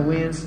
wins.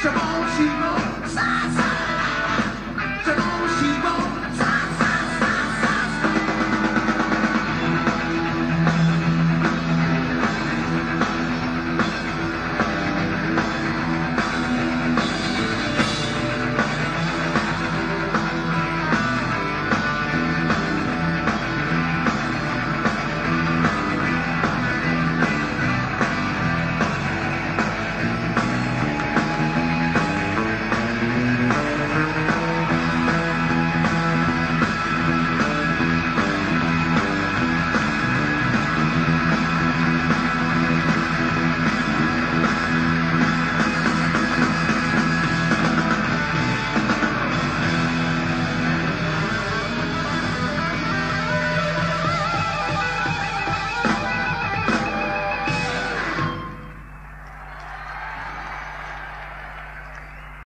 Shabon Shiva, Sasa.